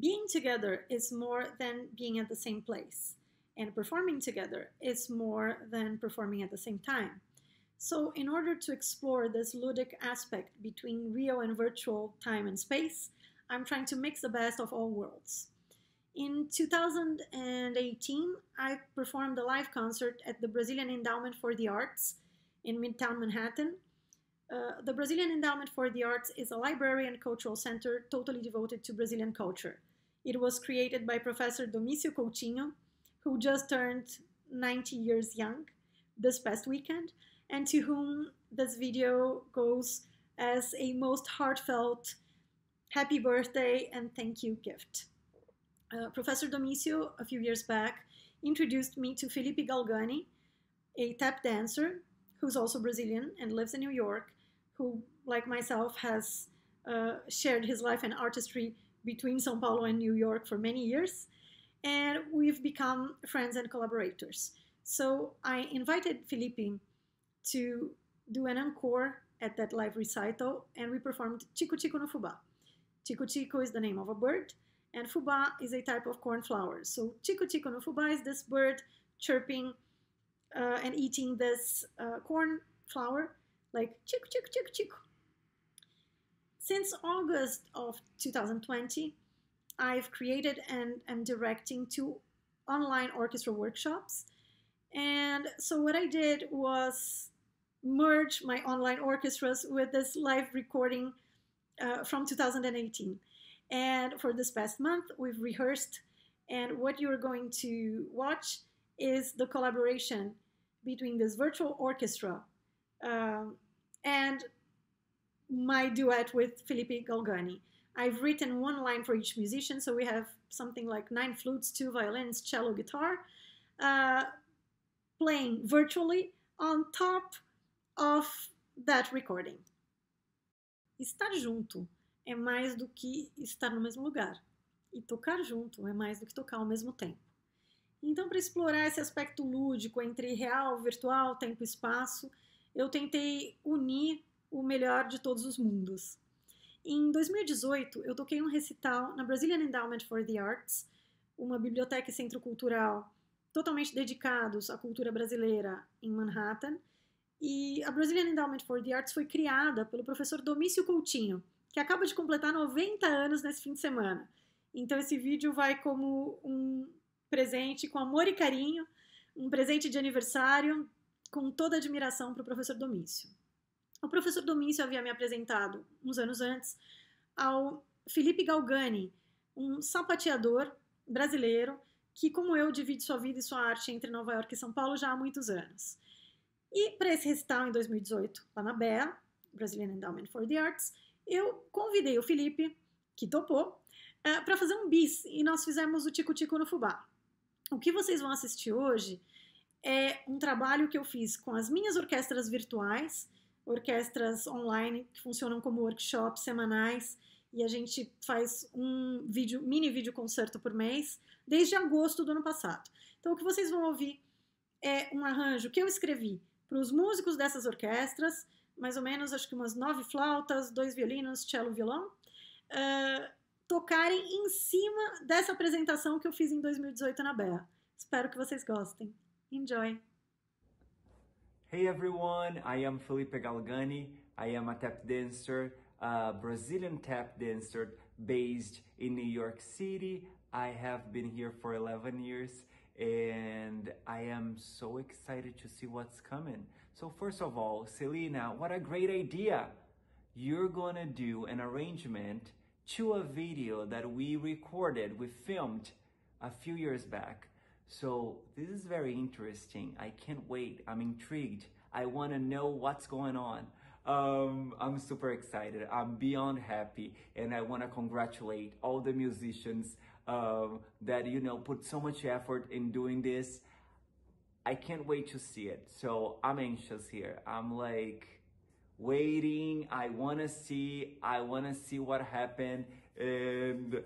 being together is more than being at the same place, and performing together is more than performing at the same time. So, in order to explore this ludic aspect between real and virtual time and space, I'm trying to mix the best of all worlds. In 2018, I performed a live concert at the Brazilian Endowment for the Arts in Midtown Manhattan. Uh, the Brazilian Endowment for the Arts is a library and cultural center totally devoted to Brazilian culture. It was created by Professor Domício Coutinho, who just turned 90 years young this past weekend, and to whom this video goes as a most heartfelt happy birthday and thank you gift. Uh, Professor Domício, a few years back, introduced me to Felipe Galgani, a tap dancer who's also Brazilian and lives in New York, who, like myself, has uh, shared his life and artistry between Sao Paulo and New York for many years. And we've become friends and collaborators. So I invited Felipe to do an encore at that live recital, and we performed Chico Chico no Fubá. Chico Chico is the name of a bird, and Fubá is a type of cornflower. So Chico Chico no Fubá is this bird chirping uh, and eating this uh, corn flour, like chico, chico, chico, chico. Since August of 2020, I've created and am directing two online orchestra workshops. And so what I did was merge my online orchestras with this live recording uh, from 2018. And for this past month, we've rehearsed, and what you're going to watch is the collaboration between this virtual orchestra um, and my duet with Felipe Galgani. I've written one line for each musician, so we have something like nine flutes, two violins, cello, guitar, uh, playing virtually on top of that recording. Estar junto é mais do que estar no mesmo lugar. E tocar junto é mais do que tocar ao mesmo tempo. Então, para explorar esse aspecto lúdico entre real, virtual, tempo e espaço, eu tentei unir o melhor de todos os mundos. Em 2018, eu toquei um recital na Brazilian Endowment for the Arts, uma biblioteca e centro cultural totalmente dedicados à cultura brasileira em Manhattan. E a Brazilian Endowment for the Arts foi criada pelo professor Domício Coutinho, que acaba de completar 90 anos nesse fim de semana. Então esse vídeo vai como um presente com amor e carinho, um presente de aniversário, com toda admiração para o professor Domício. O professor Domício havia me apresentado, uns anos antes, ao Felipe Galgani, um sapateador brasileiro que, como eu, divide sua vida e sua arte entre Nova York e São Paulo já há muitos anos. E para esse recital em 2018, lá na BEA, Brazilian Endowment for the Arts, eu convidei o Felipe, que topou, uh, para fazer um bis e nós fizemos o Tico Tico no Fubá. O que vocês vão assistir hoje é um trabalho que eu fiz com as minhas orquestras virtuais, orquestras online que funcionam como workshops semanais e a gente faz um vídeo, mini vídeo concerto por mês desde agosto do ano passado. Então o que vocês vão ouvir é um arranjo que eu escrevi para os músicos dessas orquestras, mais ou menos acho que umas nove flautas, dois violinos, cello, violão. Uh, tocarem em cima dessa apresentação que eu fiz em 2018 na BEA. Espero que vocês gostem. Enjoy! Hey everyone, I am Felipe Galgani. I am a tap dancer, a Brazilian tap dancer based in New York City. I have been here for 11 years and I am so excited to see what's coming. So first of all, Selena, what a great idea! You're gonna do an arrangement to a video that we recorded, we filmed a few years back. So this is very interesting. I can't wait. I'm intrigued. I want to know what's going on. Um, I'm super excited. I'm beyond happy, and I want to congratulate all the musicians um, that you know put so much effort in doing this. I can't wait to see it. So I'm anxious here. I'm like waiting. I want to see. I want to see what happened. And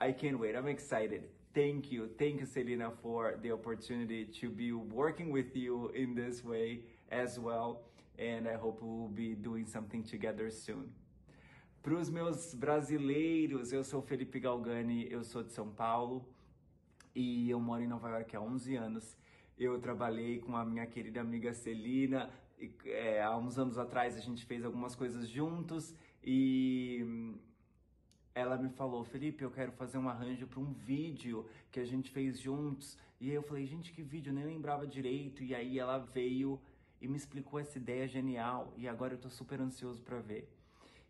I can't wait. I'm excited. Thank you. Thank you, Selena, for the opportunity to be working with you in this way as well. And I hope we'll be doing something together soon. Para os meus brasileiros, eu sou Felipe Galgani, eu sou de São Paulo e eu moro em Nova York há 11 anos. Eu trabalhei com a minha querida amiga Celina. É, há uns anos atrás a gente fez algumas coisas juntos e ela me falou, Felipe, eu quero fazer um arranjo para um vídeo que a gente fez juntos. E eu falei, gente, que vídeo? Eu nem lembrava direito. E aí ela veio e me explicou essa ideia genial. E agora eu tô super ansioso para ver.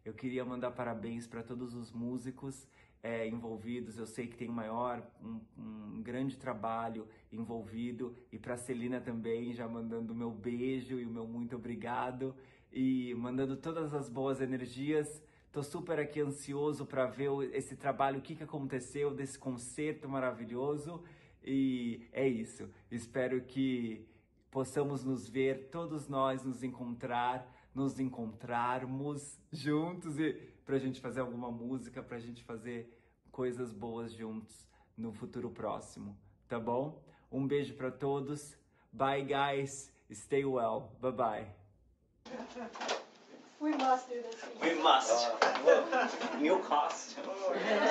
Eu queria mandar parabéns para todos os músicos é, envolvidos. Eu sei que tem maior, um, um grande trabalho envolvido. E para Celina também, já mandando o meu beijo e o meu muito obrigado. E mandando todas as boas energias. Tô super aqui ansioso para ver esse trabalho, o que, que aconteceu desse concerto maravilhoso. E é isso. Espero que possamos nos ver, todos nós nos encontrar nos encontrarmos juntos e para a gente fazer alguma música, para a gente fazer coisas boas juntos no futuro próximo, tá bom? Um beijo para todos. Bye, guys. Stay well. Bye bye. We must do this. We must. Uh, New cost.